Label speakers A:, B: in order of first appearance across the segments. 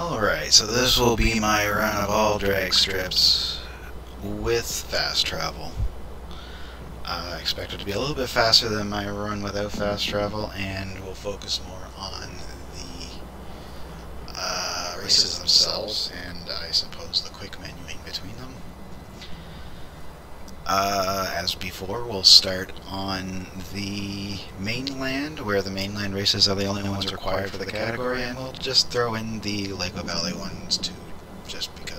A: Alright, so this will be my run of all drag strips with fast travel. I expect it to be a little bit faster than my run without fast travel, and we'll focus more on the uh, races themselves, and I suppose the quick menuing between them. Uh, as before, we'll start on the mainland, where the mainland races are the only ones required for the category, and we'll just throw in the Lego Valley ones too, just because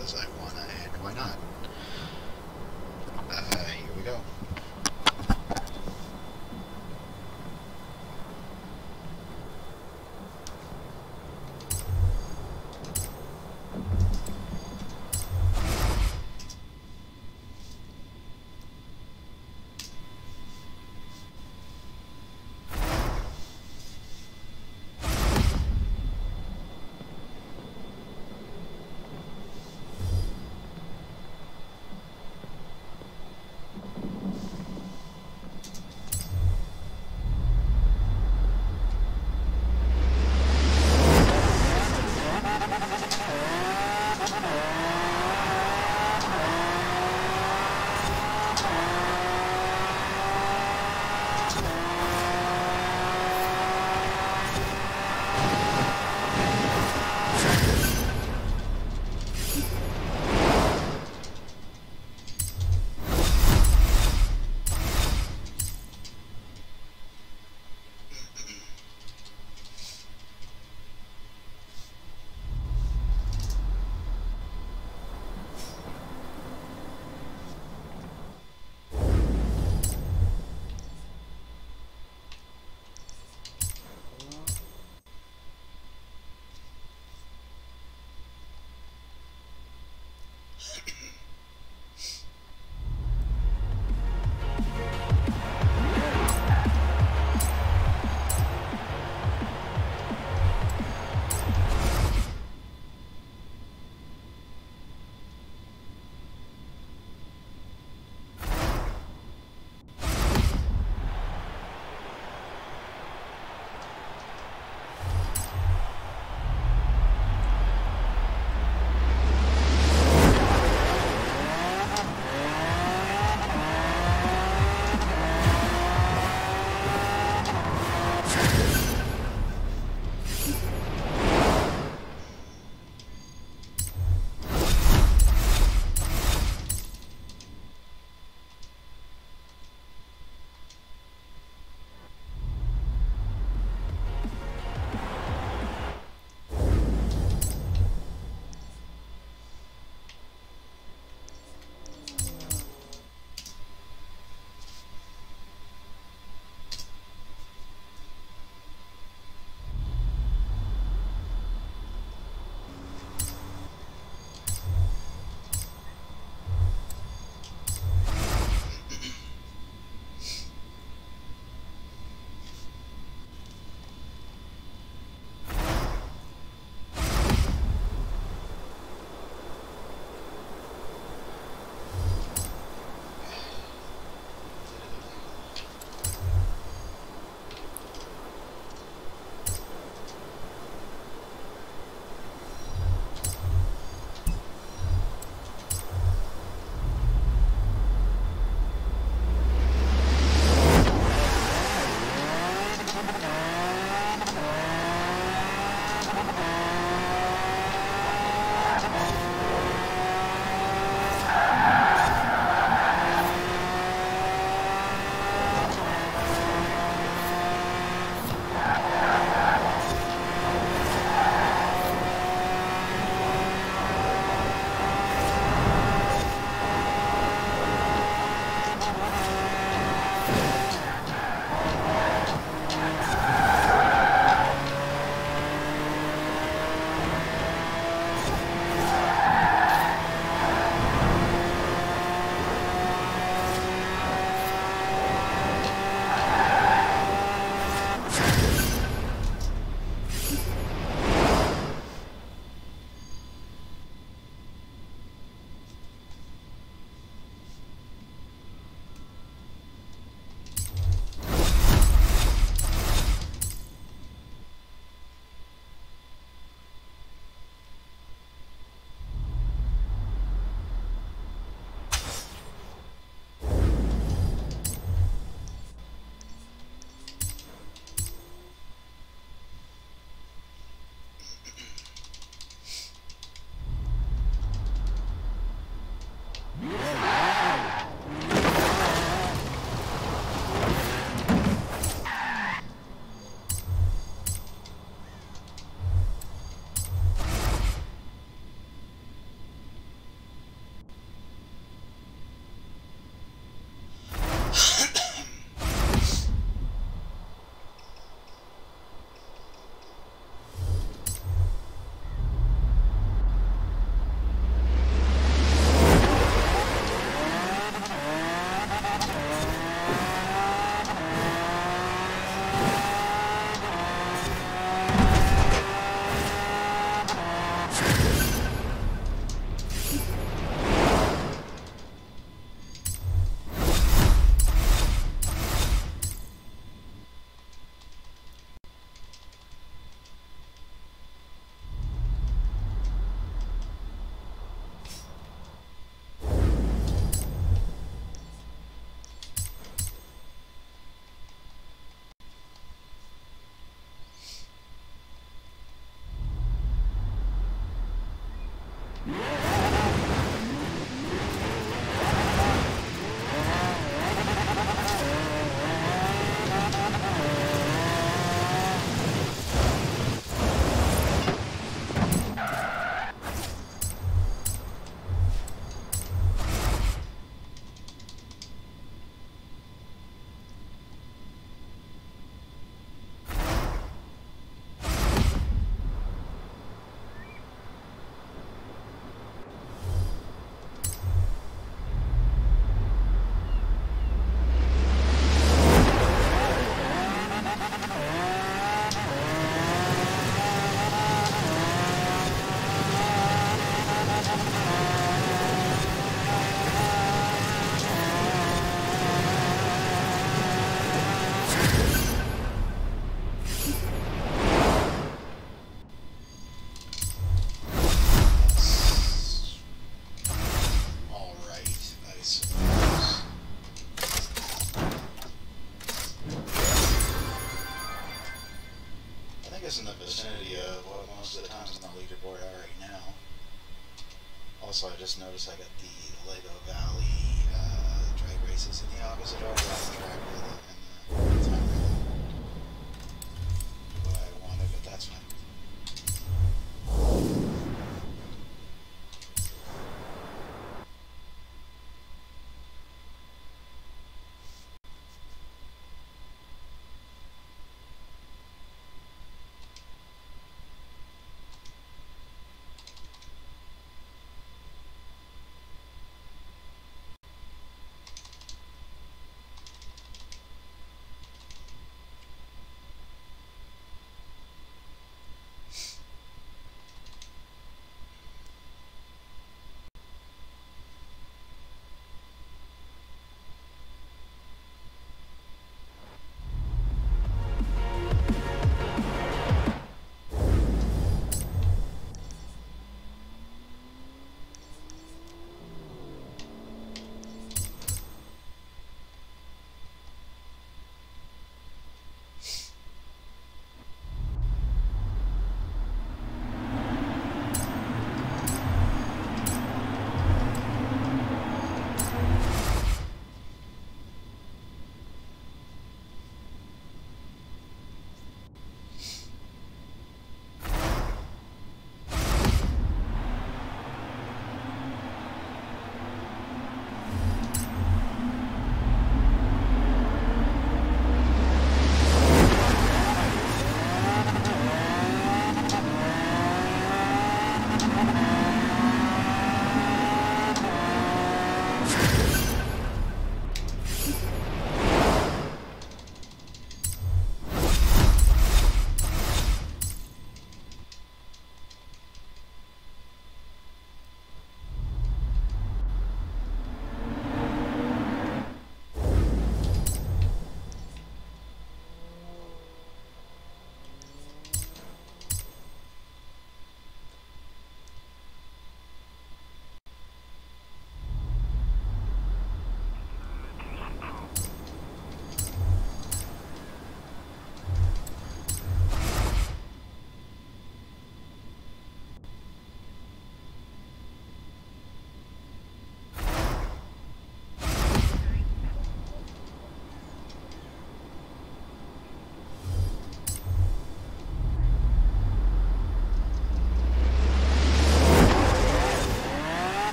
A: Also, I just noticed I got the Lego Valley uh, drag races in the opposite order of the track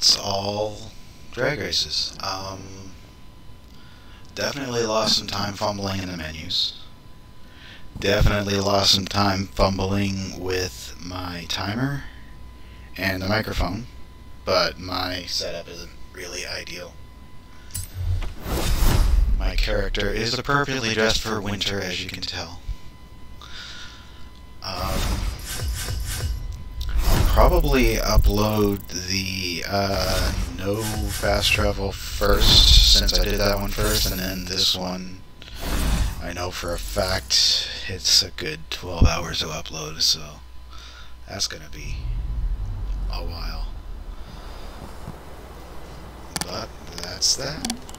A: that's all drag races. Um, definitely lost some time fumbling in the menus. Definitely lost some time fumbling with my timer and the microphone, but my setup isn't really ideal. My character is appropriately dressed for winter, as you can tell. Um, probably upload the uh, no fast travel first, since I did that one first, and then this one. I know for a fact it's a good 12 hours to upload, so that's gonna be a while. But that's that.